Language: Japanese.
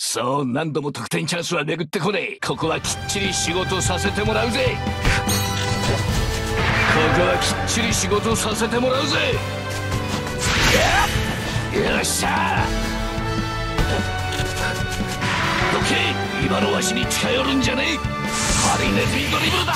そう何度も得点チャンスは巡ってこねえ。ここはきっちり仕事させてもらうぜ。ここはきっちり仕事させてもらうぜ。よっしゃ。どけ今のわしに近寄るんじゃねえ。ハリネズミドリブルだ。